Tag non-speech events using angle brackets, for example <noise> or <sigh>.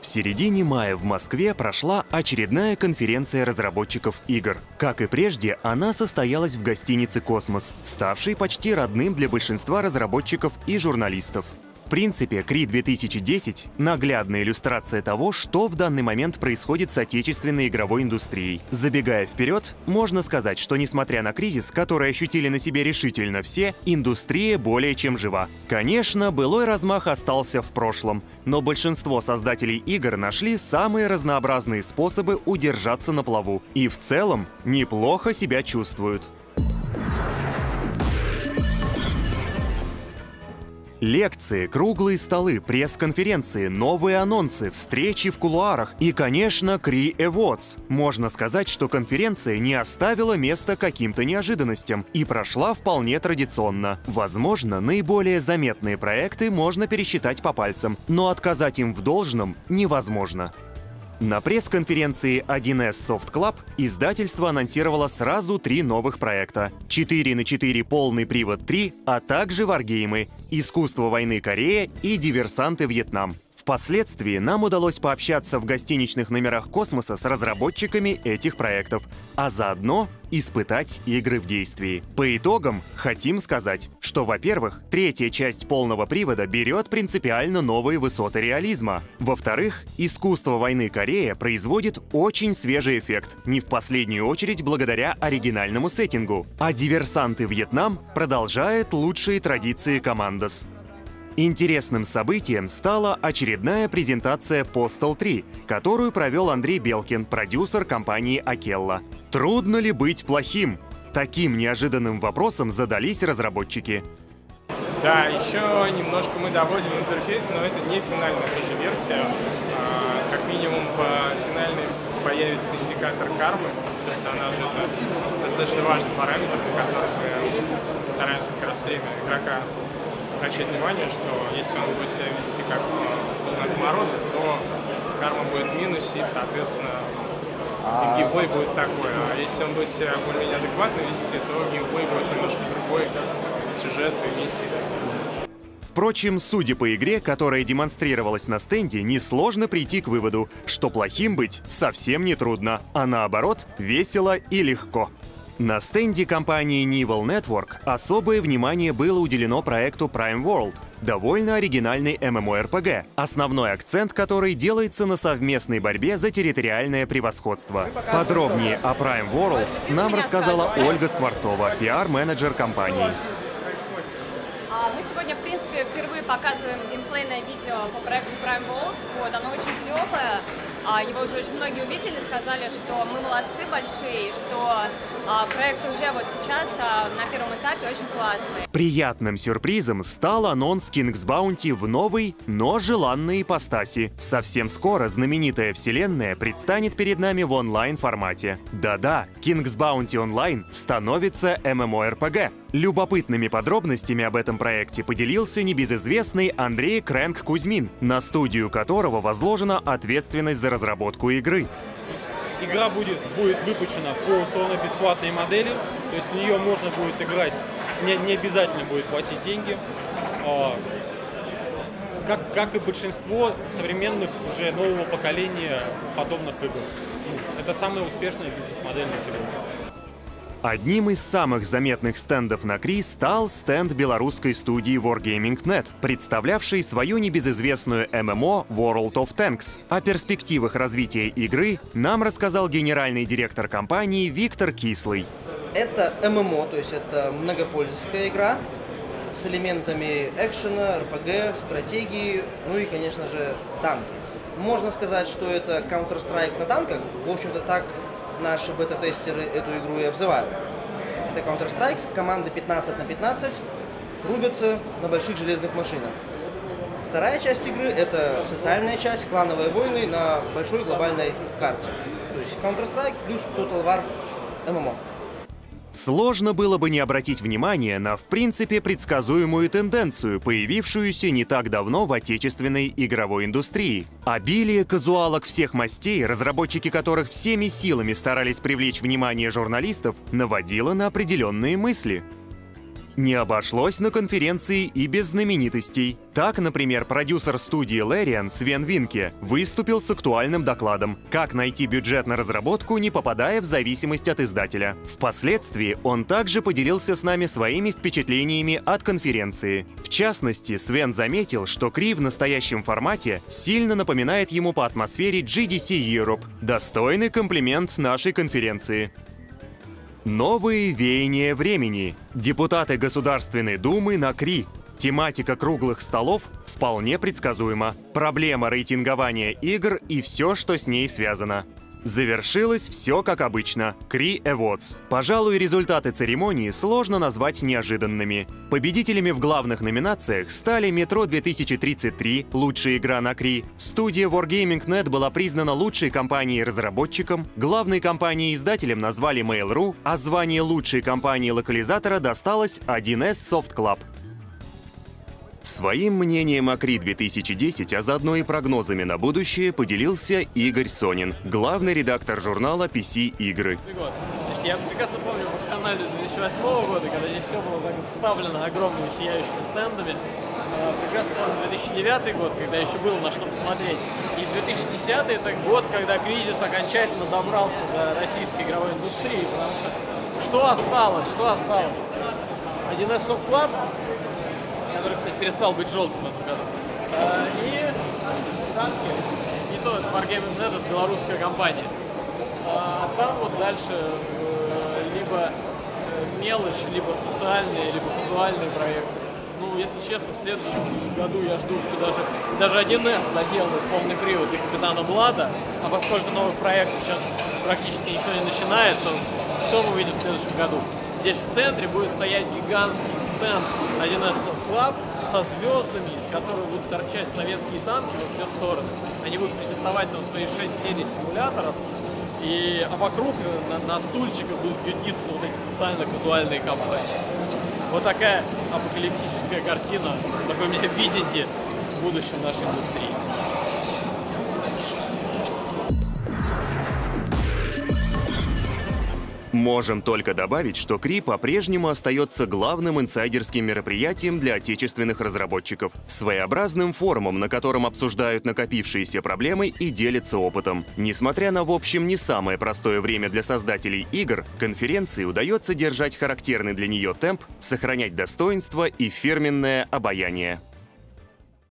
В середине мая в Москве прошла очередная конференция разработчиков игр. Как и прежде, она состоялась в гостинице «Космос», ставшей почти родным для большинства разработчиков и журналистов. В принципе, Кри 2010 — наглядная иллюстрация того, что в данный момент происходит с отечественной игровой индустрией. Забегая вперед, можно сказать, что несмотря на кризис, который ощутили на себе решительно все, индустрия более чем жива. Конечно, былой размах остался в прошлом, но большинство создателей игр нашли самые разнообразные способы удержаться на плаву и в целом неплохо себя чувствуют. Лекции, круглые столы, пресс-конференции, новые анонсы, встречи в кулуарах и, конечно, Кри Awards. Можно сказать, что конференция не оставила места каким-то неожиданностям и прошла вполне традиционно. Возможно, наиболее заметные проекты можно пересчитать по пальцам, но отказать им в должном невозможно. На пресс-конференции 1С Soft Club издательство анонсировало сразу три новых проекта. 4 на 4 полный привод 3, а также варгеймы «Искусство войны Корея» и «Диверсанты Вьетнам». Впоследствии нам удалось пообщаться в гостиничных номерах космоса с разработчиками этих проектов, а заодно испытать игры в действии. По итогам хотим сказать, что, во-первых, третья часть полного привода берет принципиально новые высоты реализма. Во-вторых, искусство войны Корея производит очень свежий эффект, не в последнюю очередь благодаря оригинальному сеттингу. А диверсанты Вьетнам продолжает лучшие традиции Командос. Интересным событием стала очередная презентация Postal 3, которую провел Андрей Белкин, продюсер компании Акелла. Трудно ли быть плохим? Таким неожиданным вопросом задались разработчики. Да, еще немножко мы доводим интерфейс, но это не финальная тоже версия. А, как минимум в финальной появится индикатор кармы, она это достаточно важный параметр, на который мы стараемся как раз время игрока обращать внимание, что если он будет себя вести как Дед Мороз, то карма будет в минусе, и, соответственно, а... геймплей будет такой. А если он будет себя более-менее адекватно вести, то геймплей будет немножко другой, как сюжет и миссии. Впрочем, судя по игре, которая демонстрировалась на стенде, несложно прийти к выводу, что плохим быть совсем не трудно, а наоборот, весело и легко. На стенде компании Nival Network особое внимание было уделено проекту Prime World, довольно оригинальный MMORPG, основной акцент который делается на совместной борьбе за территориальное превосходство. Подробнее о Prime World нам рассказала Ольга Скворцова, пиар-менеджер компании. А, мы сегодня, в принципе, впервые показываем геймплейное видео по проекту Prime World. Вот, оно очень клевое. А, его уже очень многие увидели, сказали, что мы молодцы большие, что а, проект уже вот сейчас а, на первом этапе очень классный. Приятным сюрпризом стал анонс King's Bounty в новой, но желанной ипостаси. Совсем скоро знаменитая вселенная предстанет перед нами в онлайн-формате. Да-да, King's Bounty Online становится MMORPG. Любопытными подробностями об этом проекте поделился небезызвестный Андрей Крэнк Кузьмин, на студию которого возложена ответственность за разработку игры. Игра будет, будет выпущена по условно-бесплатной модели, то есть в нее можно будет играть, не, не обязательно будет платить деньги. А, как, как и большинство современных уже нового поколения подобных игр. Это самая успешная бизнес-модель на сегодня. Одним из самых заметных стендов на Кри стал стенд белорусской студии Wargaming.net, представлявший свою небезызвестную ММО World of Tanks. О перспективах развития игры нам рассказал генеральный директор компании Виктор Кислый. Это ММО, то есть это многопользовательская игра с элементами экшена, РПГ, стратегии, ну и, конечно же, танки. Можно сказать, что это Counter-Strike на танках. В общем-то, так наши бета-тестеры эту игру и обзывают. Это Counter-Strike, команды 15 на 15 рубятся на больших железных машинах. Вторая часть игры – это социальная часть, клановые войны на большой глобальной карте. То есть Counter-Strike плюс Total War MMO. Сложно было бы не обратить внимание на, в принципе, предсказуемую тенденцию, появившуюся не так давно в отечественной игровой индустрии. Обилие казуалок всех мастей, разработчики которых всеми силами старались привлечь внимание журналистов, наводило на определенные мысли. Не обошлось на конференции и без знаменитостей. Так, например, продюсер студии Larian Свен Винке выступил с актуальным докладом «Как найти бюджет на разработку, не попадая в зависимость от издателя». Впоследствии он также поделился с нами своими впечатлениями от конференции. В частности, Свен заметил, что Кри в настоящем формате сильно напоминает ему по атмосфере GDC Europe. Достойный комплимент нашей конференции. Новые веяния времени. Депутаты Государственной Думы на КРИ. Тематика круглых столов вполне предсказуема. Проблема рейтингования игр и все, что с ней связано. Завершилось все как обычно. Кри Awards. Пожалуй, результаты церемонии сложно назвать неожиданными. Победителями в главных номинациях стали Метро 2033, лучшая игра на Кри, студия Wargaming.net была признана лучшей компанией-разработчиком, главной компанией-издателем назвали Mail.ru, а звание лучшей компании-локализатора досталось 1С Soft Club. Своим мнением о Кри 2010, а заодно и прогнозами на будущее поделился Игорь Сонин, главный редактор журнала PC Игры. Я прекрасно помню по канале 2008 года, когда здесь все было так вставлено огромными сияющими стендами. А, прекрасно помню 2009 год, когда еще было на что посмотреть. И 2010 это год, когда кризис окончательно добрался до российской игровой индустрии, потому что что осталось, что осталось? 1С Soft Club перестал быть желтым в этом году. А, и танки, не то, это Wargaming Net, это белорусская компания. А там вот дальше э, либо э, мелочь, либо социальные, либо визуальные проекты. Ну, если честно, в следующем году я жду, что даже, даже 1С доделает полный привод и Капитана Блада, а поскольку новых проектов сейчас практически никто не начинает, то что мы увидим в следующем году? Здесь в центре будет стоять гигантский стенд 1С Club со звездами, из которых будут торчать советские танки во все стороны. Они будут презентовать там свои 6 серий симуляторов, и, а вокруг на, на стульчиках будут ютиться вот эти социально-казуальные компании. Вот такая апокалиптическая картина, такое у меня <laughs> видение будущего нашей индустрии. Можем только добавить, что КРИ по-прежнему остается главным инсайдерским мероприятием для отечественных разработчиков, своеобразным форумом, на котором обсуждают накопившиеся проблемы и делятся опытом. Несмотря на, в общем, не самое простое время для создателей игр, конференции удается держать характерный для нее темп, сохранять достоинство и фирменное обаяние.